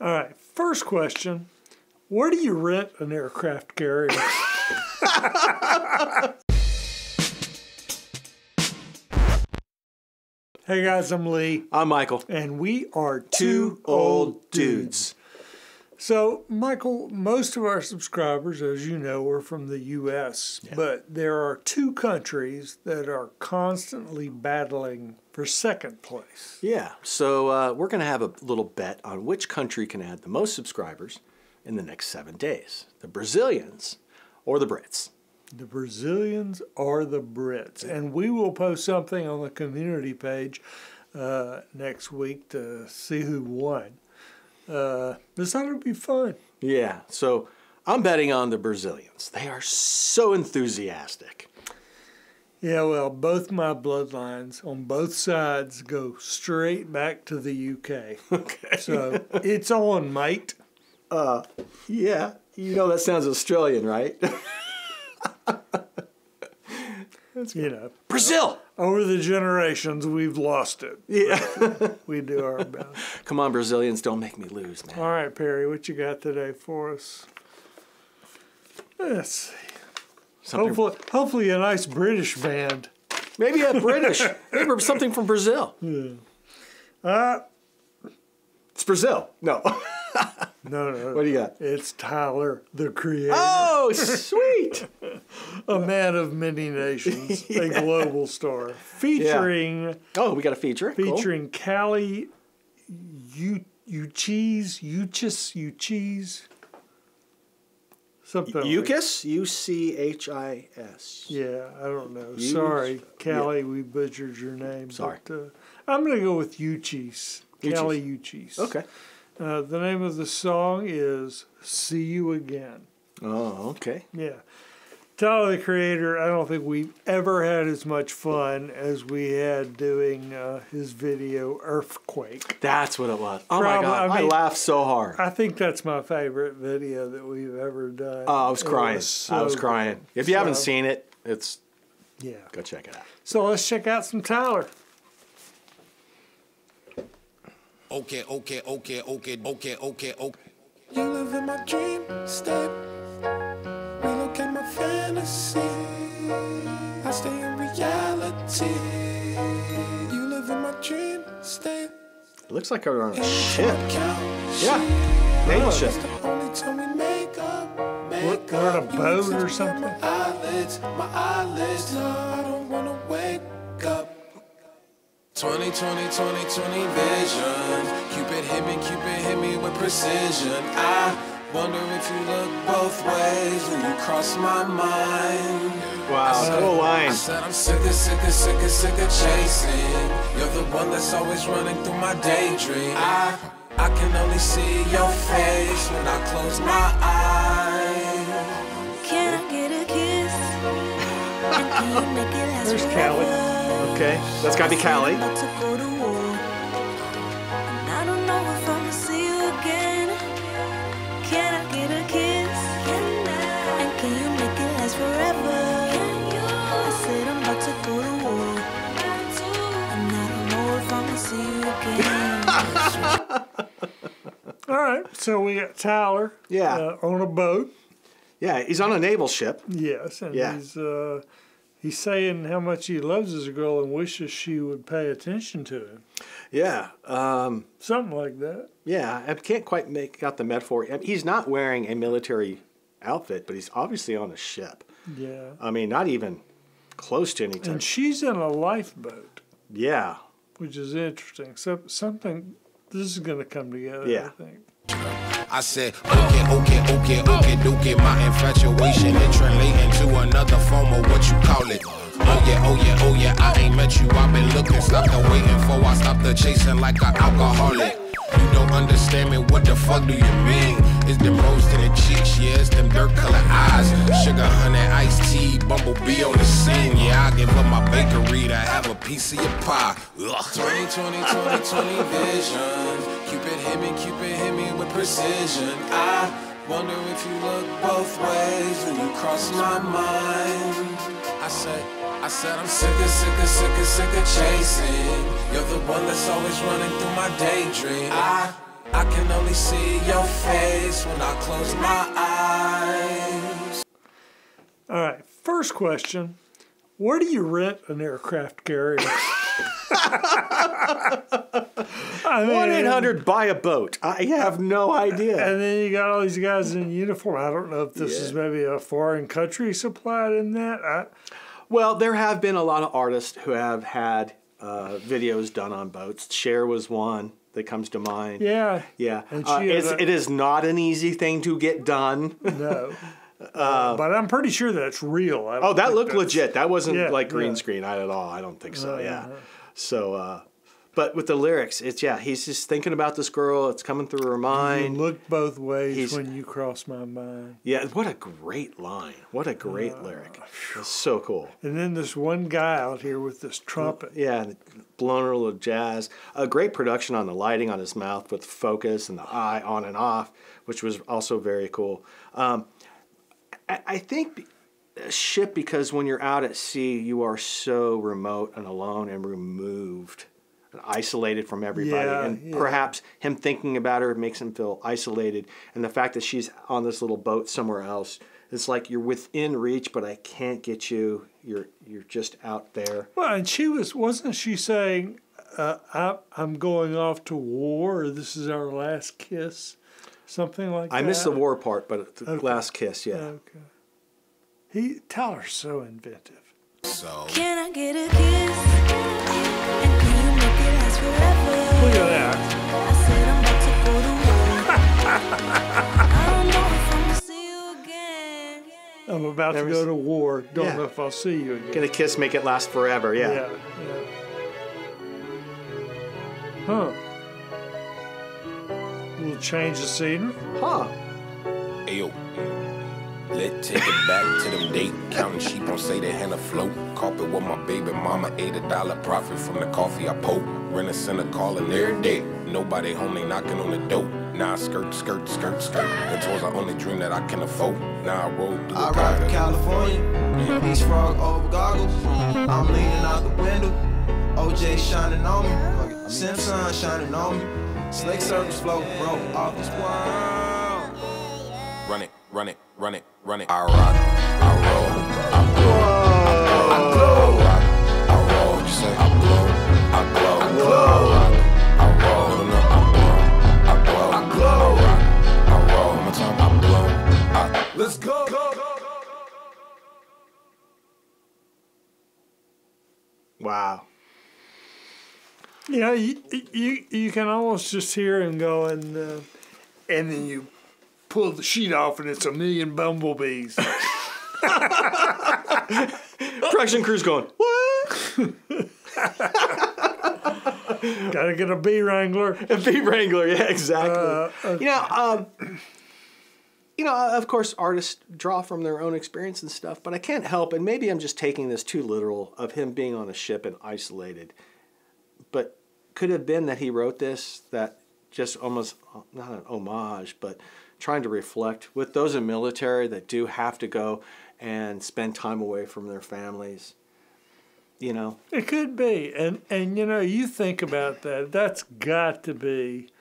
All right. First question Where do you rent an aircraft carrier? hey guys, I'm Lee, I'm Michael. and we are Two old dudes. So, Michael, most of our subscribers, as you know, are from the U.S., but there are two countries that are constantly battling for second place. Yeah, so uh, we're going to have a little bet on which country can add the most subscribers in the next seven days the Brazilians or the Brits. The Brazilians are the Brits. And we will post something on the community page uh, next week to see who won. Uh, this ought to be fun. Yeah, so I'm betting on the Brazilians. They are so enthusiastic. Yeah, well, both my bloodlines on both sides go straight back to the UK. Okay. So it's on, mate. Uh, yeah, you know that sounds Australian, right? You know, Brazil! over the generations, we've lost it. Yeah. We do our best. Come on, Brazilians, don't make me lose, man. All right, Perry, what you got today for us? Let's see. Something, Hopefully, hopefully a nice British band. maybe a British, maybe something from Brazil. Uh, It's Brazil. No. no, no. what do you got? It's Tyler, the creator, Oh, sweet. a man of many nations, a global star, featuring Oh, we got a feature. Cool. featuring Kali, you you cheese, you cheese, you cheese, something. like- U C H I S. Yeah, I don't know. You- Sorry, Kali, we butchered your name. Sorry. But, uh, I'm going to go with Uchis. Uchis. Kali Uchis. Okay. Uh, the name of the song is See You Again. Oh, okay. Yeah. Tyler the Creator, I don't think we've ever had as much fun as we had doing uh, his video Earthquake. That's what it was. Oh Probably- my god, I I, laughed so hard. I think that's my favorite video that we've ever done. Oh, I was crying. I so was crying. good. If you haven't seen it, it's Yeah. go check it out. So let's check out some Tyler. Okay, okay, okay, okay, okay, okay, okay. You live in my dream state. Relocate my fantasy. I stay in reality. You live in my dream state. It looks like we're on a ship. I count Yeah, naval sheep, ship. The only time we make up. Make We're on a boat or something? My eyelids, my eyelids. No, I don't wanna wake up. 20, 20, 20, 20 vision. Cupid hit me, Cupid hit me with precision. I wonder if you look both ways when you cross my mind. Wow, cool I line. said I'm sick of, sick of, sick of, sick of chasing. You're the one that's always running through my daydream. I, I can only see your face when I close my eyes. Can I get a kiss? And can you make it last There's forever? Kali. Okay, that's gotta be Kali. I'm about to go to war. And I don't know if I'ma see you again. Can I get a kiss? And can you make it last forever? I said I'm about to go to war. And I don't know if I'ma see you again. All right, so we got Tyler. Yeah. Uh, on a boat. Yeah, he's on a naval ship. Yes, and Yeah. he's uh, he's saying how much he loves his girl and wishes she would pay attention to him. Yeah, um, Something like that. yeah. I can't quite make out the metaphor. I mean, he's not wearing a military outfit, but he's obviously on a ship. Yeah. I mean, not even close to any type. And she's in a lifeboat, Yeah, which is interesting. So something this is going to come together. Yeah. I think. I said, okay, okay, okay, okay, okay. My infatuation it translating to another form of what you call it. Oh yeah, oh yeah, oh yeah. I ain't met you. I've been looking, stopped the waiting for. I stopped the chasing like an alcoholic. You don't understand me. What the fuck do you mean? It's them rose to the cheeks, yeah. It's them dirt color eyes. Iced tea, bumblebee on the scene. Yeah, I give up my bakery to have a piece of your pie. Ugh. 20, 20, 20, 20 vision. Cupid hit me, Cupid hit me with precision. I wonder if you look both ways when you cross my mind. I said, I said I'm sick of, sick of, sick of, sick of chasing. You're the one that's always running through my daydream. I, I can only see your face when I close my eyes. All right, first question. Where do you rent an aircraft carrier? I mean, One eight hundred buy a boat. I have no idea. And then you got all these guys in uniform. I don't know if this is maybe a foreign country supplied in that. I, Well, there have been a lot of artists who have had uh, videos done on boats. Cher was one that comes to mind. yeah, Yeah, And uh, it's, a- it is not an easy thing to get done. no. but I'm pretty sure that's real. Oh, that looked legit. That wasn't Yeah, like green yeah. screen at all. I don't think so. No, yeah. no. So, uh, but with the lyrics, it's yeah. He's just thinking about this girl. It's coming through her You mind. look both ways He's- when you cross my mind. Yeah, what a great line. What a great Uh, lyric. It's so cool. And then this one guy out here with this trumpet. Yeah, blown a little jazz. A great production on the lighting on his mouth with focus and the eye on and off, which was also very cool. Um, I, I think a ship because when you're out at sea, you are so remote and alone and removed. and Isolated from everybody, Yeah, and yeah. perhaps him thinking about her makes him feel isolated. And the fact that she's on this little boat somewhere else, it's like you're within reach, but I can't get you. You're you're just out there. Well, and she was, wasn't she saying, uh, I, I'm going off to war, this is our last kiss? Something like that. I missed the war part, but the last kiss, yeah. Okay. He, Tyler's so inventive. So Can I get a kiss? And can you make it last forever? Look at that. I said I'm about to go to war. I don't know if I'm gonna see you again. I'm about Never to go s- to war. Don't Yeah. know if I'll see you again. Get a kiss, make it last forever, yeah. Yeah, yeah. Huh. We'll change the scene. Huh. Ayo. Let's take it back to them date. Counting sheep on say they hand afloat. Carpet with my baby mama. Eight a dollar profit from the coffee I poke. Rent a center calling every day. Nobody home, they knocking on the door. Now I skirt, skirt, skirt, skirt. The tours I only dream that I can afford. Now I roll through I the ride garden. to California. Beach frog over goggles. I'm leaning out the window. OJ shining on me. Simpson shining on me. Snake circles float, bro, off this world. Run it, run it, run it, run it. I rock, I roll, I blow, I glow, I rock, I roll. You say I blow, I glow, I glow, I roll, no, I blow, I glow, I glow, I roll. One time, I blow, I. Let's go. Wow. You know, you, you, you can almost just hear him going, uh, and then you pull the sheet off and it's a million bumblebees. Production crew's going, what? Gotta get a bee wrangler. A bee wrangler, yeah, exactly. Uh, You know, um, you know, of course, artists draw from their own experience and stuff, but I can't help, and maybe I'm just taking this too literal of him being on a ship and isolated. But could have been that he wrote this that just almost not an homage, but trying to reflect with those in military that do have to go and spend time away from their families. You know, It could be, and and you know, you think about that. That's got to be.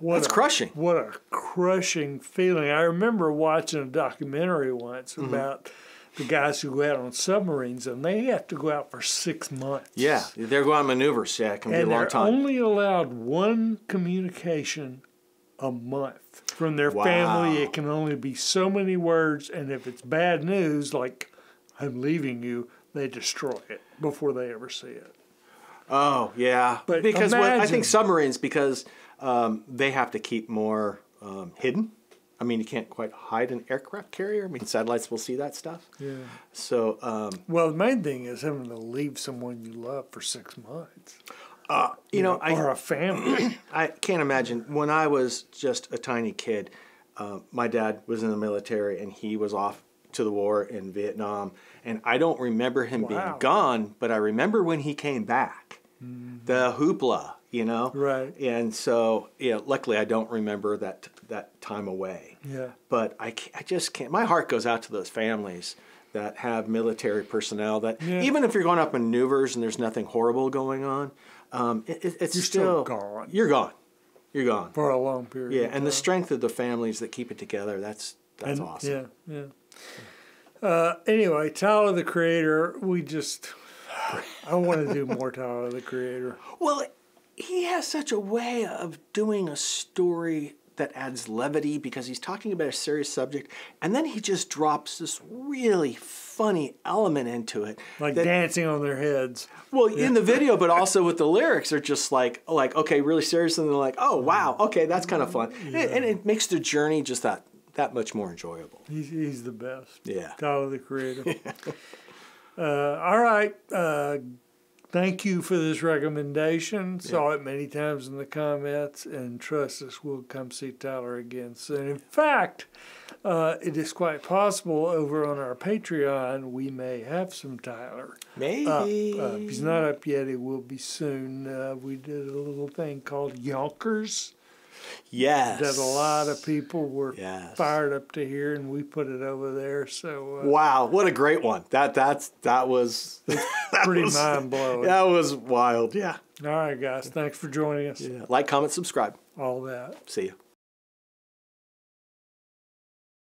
What That's a- crushing. What a crushing feeling! I remember watching a documentary once Mm-hmm. about the guys who go out on submarines, and they have to go out for six months. yeah, they're going on maneuvers. Yeah, it can be a and long they're time. only allowed one communication a month from their family. It can only be so many words, and if it's bad news, like "I'm leaving you," they destroy it before they ever see it. Oh yeah, But because what, I think submarines because um, they have to keep more um, hidden. I mean, you can't quite hide an aircraft carrier. I mean, satellites will see that stuff. Yeah. So um, Well, the main thing is having to leave someone you love for six months, you know, I or a family. I can't imagine when I was just a tiny kid. Uh, my dad was in the military and he was off to the war in Vietnam, and I don't remember him Wow. being gone, but I remember when he came back. The hoopla, you know, Right. And so, yeah, luckily I don't remember that that time away. yeah. But I, I just can't. My heart goes out to those families that have military personnel. That Yeah. even if you're going up in maneuvers and there's nothing horrible going on, um, it, it- it's You're still still gone. You're gone. you're gone. for a long period. Yeah, and the strength of the families that keep it together. That's that's And- awesome. Yeah, yeah. Uh, anyway, Tyler the Creator, we just, I want to do more Tyler the Creator. Well, he has such a way of doing a story that adds levity because he's talking about a serious subject, and then he just drops this really funny element into it. Like that- dancing on their heads. Well, in the video, but also with the lyrics, are just like, like okay, really serious, and they're like, oh wow, okay, that's kind of fun, and, it, and it makes the journey just that that much more enjoyable. He's, he's the best. Yeah. Tyler the Creator. uh, all right. Uh, thank you for this recommendation. Saw it many times in the comments, and trust us, we'll come see Tyler again soon. In fact, uh, it is quite possible over on our Patreon we may have some Tyler. Maybe. up. Uh, if he's not up yet, it will be soon. Uh, we did a little thing called Yonkers yes. that a lot of people were Yes. fired up to hear, and we put it over there. So uh, Wow, what a great one! That that's that was that pretty was- mind blowing. That was wild. Yeah. All right, guys. Thanks for joining us. yeah. Like, comment, subscribe. All that. See you.